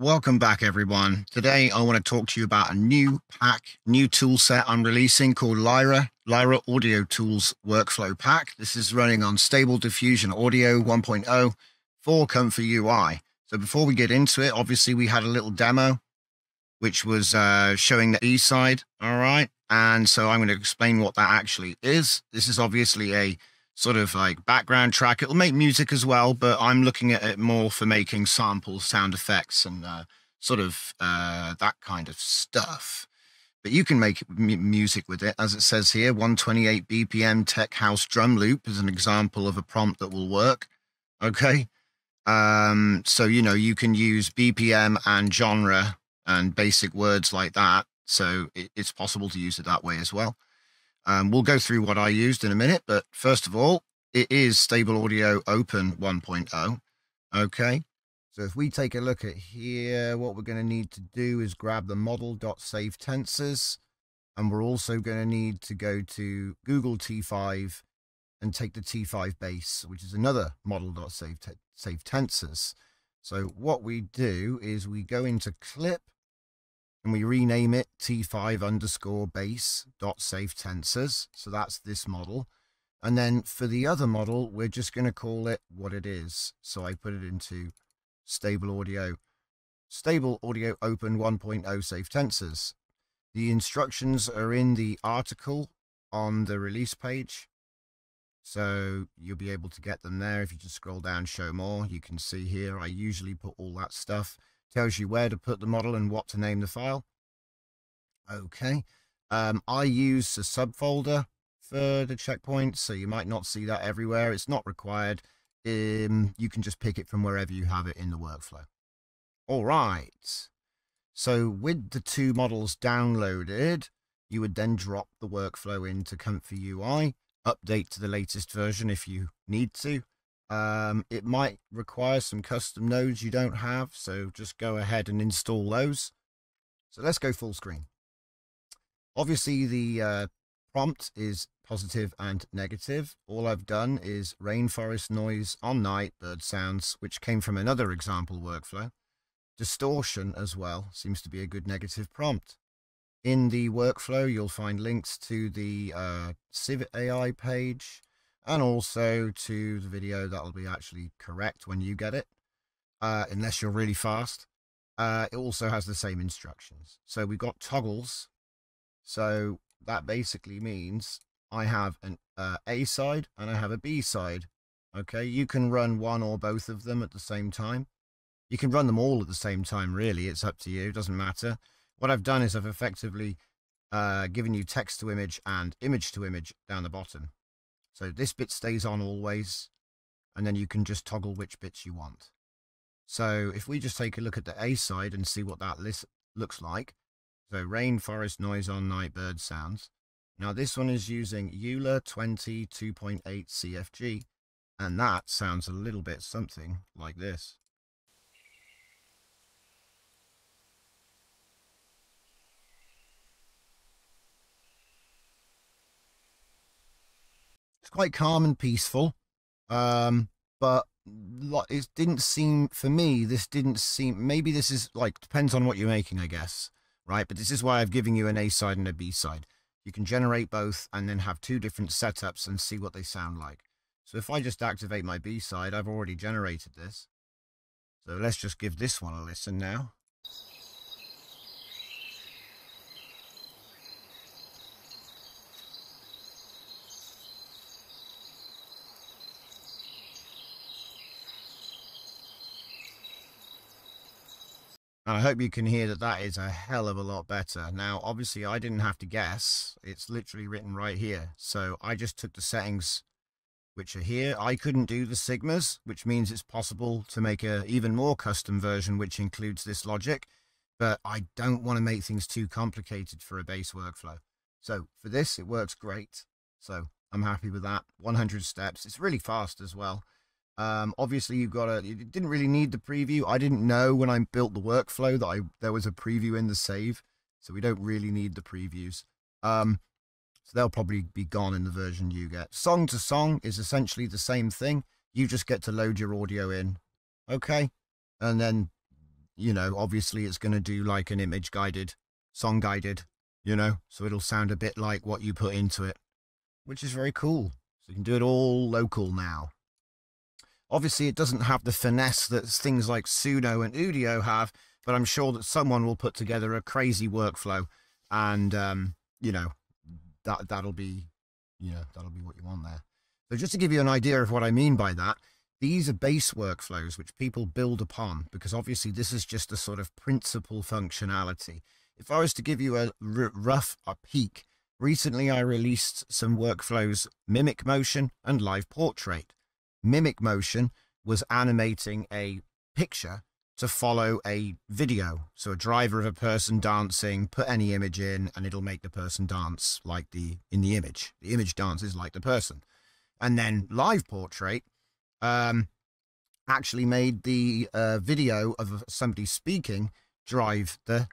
Welcome back, everyone. Today, I want to talk to you about a new pack, new tool set I'm releasing called Lyra, Lyra Audio Tools Workflow Pack. This is running on Stable Diffusion Audio 1.0 for Comfy UI. So before we get into it, obviously we had a little demo, which was uh, showing the E side. All right. And so I'm going to explain what that actually is. This is obviously a sort of like background track. It'll make music as well, but I'm looking at it more for making samples, sound effects, and uh, sort of uh, that kind of stuff. But you can make music with it, as it says here. 128 BPM tech house drum loop is an example of a prompt that will work. Okay. Um, so you know you can use BPM and genre and basic words like that. So it, it's possible to use it that way as well. Um, we'll go through what I used in a minute, but first of all, it is Stable Audio Open 1.0. Okay. So if we take a look at here, what we're going to need to do is grab the model.safetensors. And we're also going to need to go to Google T5 and take the T5 base, which is another model.save safetensors. So what we do is we go into clip and we rename it t5 underscore base dot safetensors. So that's this model. And then for the other model, we're just going to call it what it is. So I put it into stable audio, stable audio open 1.0 safetensors. The instructions are in the article on the release page. So you'll be able to get them there. If you just scroll down, show more, you can see here, I usually put all that stuff tells you where to put the model and what to name the file. Okay. Um, I use a subfolder for the checkpoint, so you might not see that everywhere. It's not required. Um, you can just pick it from wherever you have it in the workflow. All right. So with the two models downloaded, you would then drop the workflow into Comfy UI, update to the latest version if you need to, um, it might require some custom nodes you don't have, so just go ahead and install those. So let's go full screen. Obviously, the uh, prompt is positive and negative. All I've done is rainforest noise on night, bird sounds, which came from another example workflow. Distortion as well seems to be a good negative prompt. In the workflow, you'll find links to the uh, Civitai page, and also to the video that'll be actually correct when you get it, uh, unless you're really fast. Uh, it also has the same instructions. So we've got toggles. So that basically means I have an uh, A side and I have a B side. Okay, you can run one or both of them at the same time. You can run them all at the same time, really. It's up to you. It doesn't matter. What I've done is I've effectively uh, given you text to image and image to image down the bottom. So this bit stays on always, and then you can just toggle which bits you want. So if we just take a look at the A side and see what that list looks like. So rain, forest, noise on night, bird sounds. Now this one is using Euler 20 2.8 CFG, and that sounds a little bit something like this. It's quite calm and peaceful. Um, but it didn't seem for me. This didn't seem. Maybe this is like depends on what you're making, I guess. Right, but this is why I've given you an A side and a B side. You can generate both and then have two different setups and see what they sound like. So if I just activate my B side, I've already generated this. So let's just give this one a listen now. And I hope you can hear that that is a hell of a lot better. Now, obviously, I didn't have to guess. It's literally written right here. So I just took the settings which are here. I couldn't do the Sigmas, which means it's possible to make a even more custom version, which includes this logic. But I don't want to make things too complicated for a base workflow. So for this, it works great. So I'm happy with that. 100 steps. It's really fast as well. Um, obviously, you've got a. You didn't really need the preview. I didn't know when I built the workflow that I there was a preview in the save, so we don't really need the previews. Um, so they'll probably be gone in the version you get. Song to song is essentially the same thing. You just get to load your audio in, okay, and then you know, obviously it's going to do like an image guided, song guided, you know, so it'll sound a bit like what you put into it, which is very cool. So you can do it all local now. Obviously, it doesn't have the finesse that things like Suno and Udio have, but I'm sure that someone will put together a crazy workflow, and um, you know, that that'll be, you know, that'll be what you want there. So just to give you an idea of what I mean by that, these are base workflows which people build upon because obviously this is just a sort of principal functionality. If I was to give you a rough a peek, recently I released some workflows, Mimic Motion and Live Portrait. Mimic Motion was animating a picture to follow a video. So a driver of a person dancing, put any image in and it'll make the person dance like the in the image. The image dances like the person. And then Live Portrait um, actually made the uh, video of somebody speaking drive the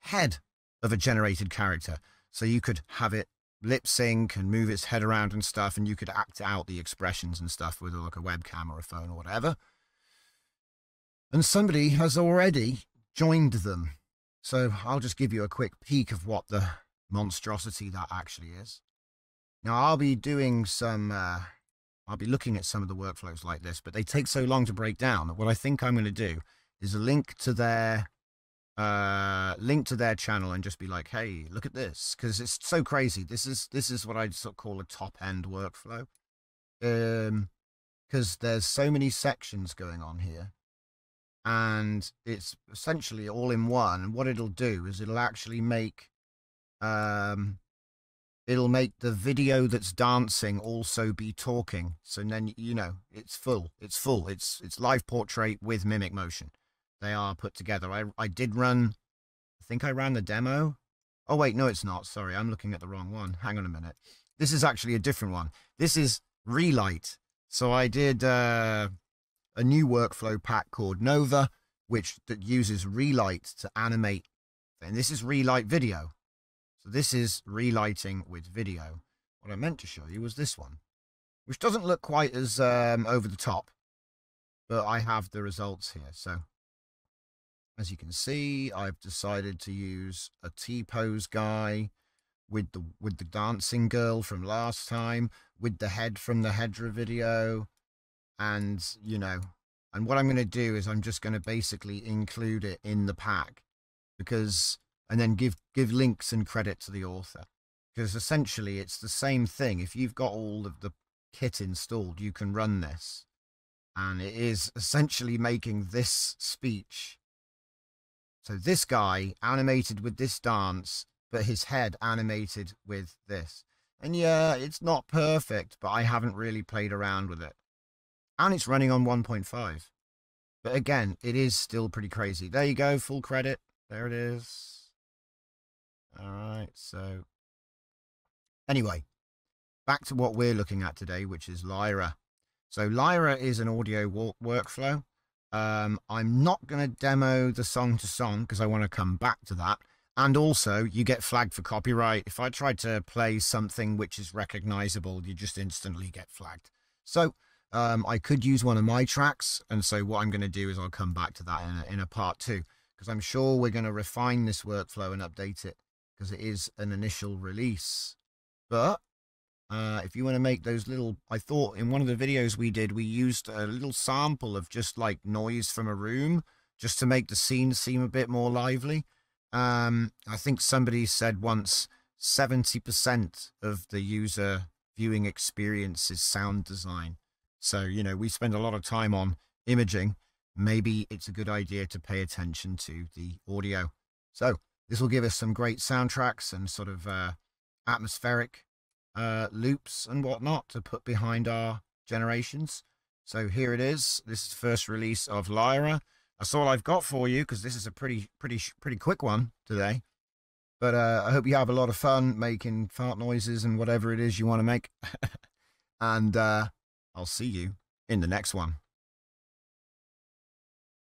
head of a generated character. So you could have it lip sync and move its head around and stuff, and you could act out the expressions and stuff with like a webcam or a phone or whatever. And somebody has already joined them. So I'll just give you a quick peek of what the monstrosity that actually is. Now I'll be doing some uh, I'll be looking at some of the workflows like this, but they take so long to break down that what I think I'm going to do is a link to their uh, link to their channel and just be like, hey, look at this because it's so crazy. This is this is what I'd sort of call a top end workflow, um, because there's so many sections going on here, and it's essentially all in one. And what it'll do is it'll actually make um it'll make the video that's dancing also be talking. So then you know it's full. It's full. It's it's live portrait with mimic motion. They are put together. I I did run. I think I ran the demo. Oh wait, no, it's not. Sorry, I'm looking at the wrong one. Hang on a minute. This is actually a different one. This is Relight. So I did uh, a new workflow pack called Nova, which that uses Relight to animate. And this is Relight video. So this is relighting with video. What I meant to show you was this one, which doesn't look quite as um, over the top, but I have the results here. So as you can see, I've decided to use a T-pose guy with the with the dancing girl from last time, with the head from the Hedra video, and you know, and what I'm going to do is I'm just going to basically include it in the pack because and then give give links and credit to the author. Because essentially it's the same thing. If you've got all of the kit installed you can run this. And it is essentially making this speech so this guy animated with this dance but his head animated with this. And yeah it's not perfect but i haven't really played around with it. And it's running on 1.5 but again it is still pretty crazy. There you go full credit. There it is. All right, so anyway, back to what we're looking at today, which is Lyra. So Lyra is an audio workflow. Um, I'm not going to demo the song to song because I want to come back to that. And also, you get flagged for copyright. If I try to play something which is recognizable, you just instantly get flagged. So um, I could use one of my tracks. And so what I'm going to do is I'll come back to that in a, in a part two because I'm sure we're going to refine this workflow and update it because it is an initial release. But uh, if you want to make those little, I thought in one of the videos we did, we used a little sample of just like noise from a room just to make the scene seem a bit more lively. Um, I think somebody said once 70% of the user viewing experience is sound design. So, you know, we spend a lot of time on imaging. Maybe it's a good idea to pay attention to the audio. So, this will give us some great soundtracks and sort of uh, atmospheric uh, loops and whatnot to put behind our generations. So here it is. This is the first release of Lyra. That's all I've got for you because this is a pretty, pretty, pretty quick one today. But uh, I hope you have a lot of fun making fart noises and whatever it is you want to make. and uh, I'll see you in the next one.